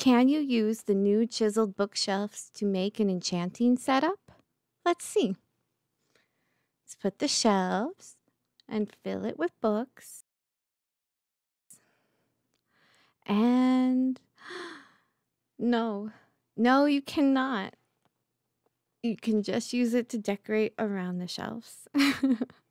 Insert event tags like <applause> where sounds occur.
Can you use the new chiseled bookshelves to make an enchanting setup? Let's see. Let's put the shelves and fill it with books. And <gasps> no, no, you cannot. You can just use it to decorate around the shelves. <laughs>